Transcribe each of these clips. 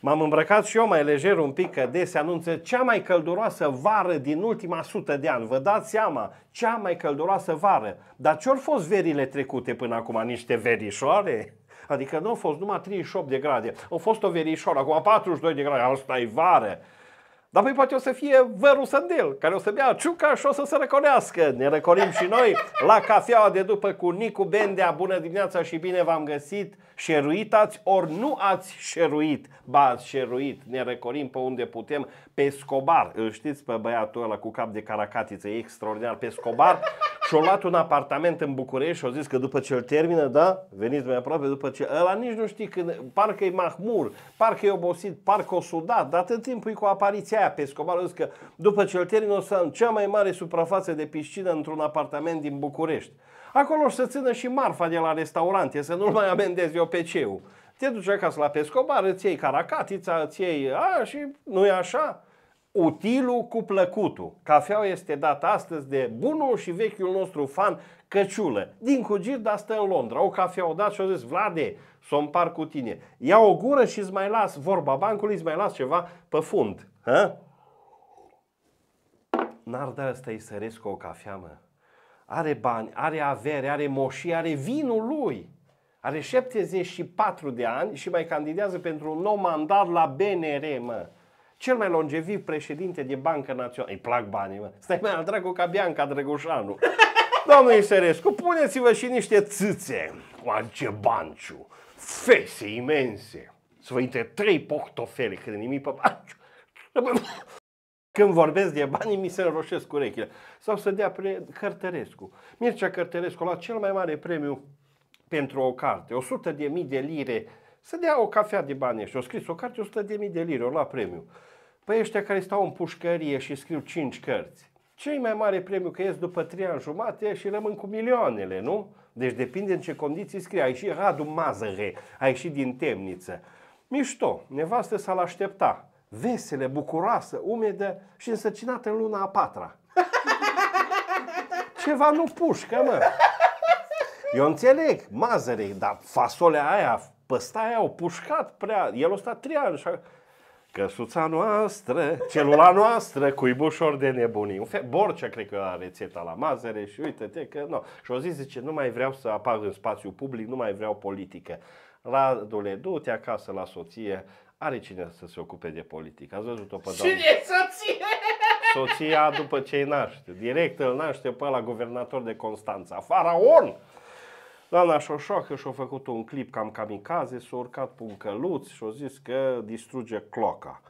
M-am îmbrăcat și eu mai lejer un pic, că des se anunță cea mai călduroasă vară din ultima sută de ani. Vă dați seama, cea mai călduroasă vară. Dar ce-au fost verile trecute până acum? Niște verișoare? Adică nu au fost numai 38 de grade. Au fost o verișoară, acum 42 de grade. Asta e vară. Dar păi poate o să fie vărul Sândel, care o să bea ciuca și o să se răcorească. Ne răcorim și noi la cafeaua de după cu Nicu Bendea. Bună dimineața și bine v-am găsit. Șeruitați ori nu ați șeruit? Ba, ați șeruit. Ne răcorim pe unde putem. Pe Scobar, îl știți pe băiatul ăla cu cap de caracatiță, e extraordinar. Pe Scobar și-a luat un apartament în București și a zis că după ce îl termină, da, veniți mai aproape, după ce ăla nici nu știi când, parcă e mahmur, parcă e obosit, parcă o sudat, dar atât timpul e cu apariția aia pe Scobar, a zis că după ce îl termină o să am cea mai mare suprafață de piscină într-un apartament din București. Acolo o să țină și marfa de la restaurante, să nu-l mai amendezi eu pe ceu. Te duci acasă la pescobar, îți iei caracatița, îți iei, a, și nu e așa? Utilul cu plăcutul. Cafeaua este dată astăzi de bunul și vechiul nostru fan Căciulă. Din Cugir, dar stă în Londra. O cafea o dat și o zis, Vlade, să o împar cu tine. Ia o gură și îți mai las vorba bancului, îți mai las ceva pe fund. Ha? N-ar da ăsta cu o cafea, mă. Are bani, are avere, are moșii, are vinul lui. Are 74 de ani și mai candidează pentru un nou mandat la BNR, mă cel mai longeviv președinte de Bancă Națională. Îi plac banii, mă. Stai mai al dracu ca Bianca Drăgușanu. Domnul Iserescu, puneți-vă și niște țâțe. Ce banciu, fese imense. Să vă intre trei portofele, când nimic pe banciu. Când vorbesc de bani, mi se înroșesc urechile. Sau să dea pre... Cărtărescu. Mircea Cărtărescu la cel mai mare premiu pentru o carte. 100 de mii de lire să dea o cafea de bani și o scris o carte 100 de mii de lire, o la premiu. Păi ăștia care stau în pușcărie și scriu 5 cărți, cei mai mare premiu că ies după 3 ani jumate și rămân cu milioanele, nu? Deci depinde în ce condiții scrie. Ai și Radu Mazăre, ai și din temniță. Mișto, nevastă s-a aștepta. Veselă, bucuroasă, umedă și însărcinată în luna a patra. Ceva nu pușcă, mă. Eu înțeleg, Mazăre, dar fasolea aia, păsta aia au pușcat prea. El a stat trei ani și Căsuța noastră, celula noastră, cuibușor de nebunii. Un fel, Borcea cred că a rețeta la mazăre și uite-te că nu. Și o zis, zice, nu mai vreau să apar în spațiu public, nu mai vreau politică. Radule, du-te acasă la soție, are cine să se ocupe de politică. Ați văzut-o pe doamnă? Cine e soție? Soția după ce îi naște. Direct îl naște pe la guvernator de Constanța. Faraon! Doamna Șoșoacă și-a făcut un clip cam kamikaze, s-a urcat pe un căluț și a zis că distruge cloca.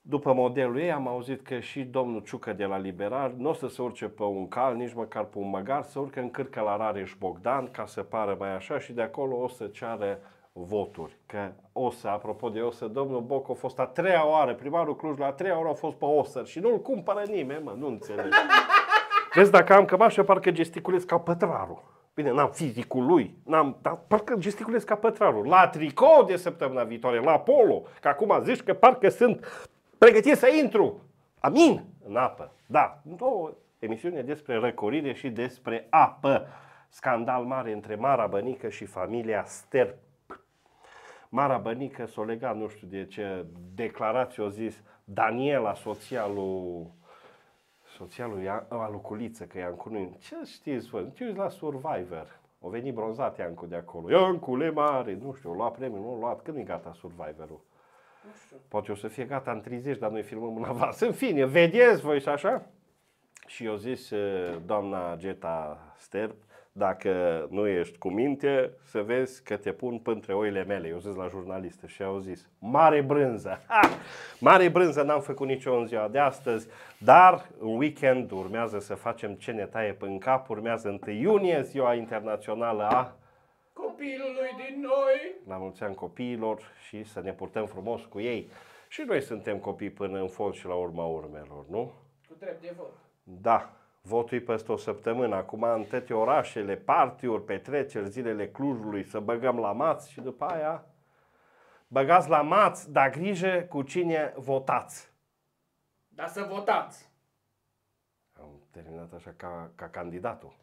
După modelul ei am auzit că și domnul Ciucă de la Liberal nu o să se urce pe un cal, nici măcar pe un măgar, să urcă în cârcă la Rareș Bogdan ca să pară mai așa și de acolo o să ceară voturi. Că o să, apropo de o să, domnul Boc a fost a treia oară, primarul Cluj la a treia oară a fost pe Osăr și nu-l cumpără nimeni, mă, nu înțeleg. Vezi, dacă am cămașă, parcă gesticulez ca pătrarul. Bine, n-am fizicul lui, n-am, dar parcă gesticulez ca pătrarul. La tricou de săptămâna viitoare, la polo, că acum zici că parcă sunt pregătit să intru. Amin? În apă. Da, două emisiune despre răcorire și despre apă. Scandal mare între Mara Bănică și familia Sterp. Mara Bănică s-o legat, nu știu de ce declarație o zis Daniela, soția lui soția lui Aluculiță, că Iancu nu Ce știți voi? Ce la Survivor? O venit bronzat Iancu de acolo. Iancule mare, nu știu, o luat premiul, nu o luat. Când e gata Survivorul? Nu știu. Poate o să fie gata în 30, dar noi filmăm în avans. În fine, vedeți voi și așa? Și eu zis, doamna Geta Sterp, dacă nu ești cu minte, să vezi că te pun pântre oile mele. Eu zis la jurnalistă și au zis, mare brânză. Ha! Mare brânză n-am făcut nicio în ziua de astăzi, dar în weekend urmează să facem ce ne taie pe cap, urmează 1 iunie, ziua internațională a copilului din noi. La mulți ani copiilor și să ne purtăm frumos cu ei. Și noi suntem copii până în fond și la urma urmelor, nu? Cu drept de vot. Da, votul peste o săptămână, acum în toate orașele, partiuri, petreceri, zilele Clujului, să băgăm la mați și după aia băgați la mați, dar grijă cu cine votați. Dar să votați. Am terminat așa ca, ca candidatul.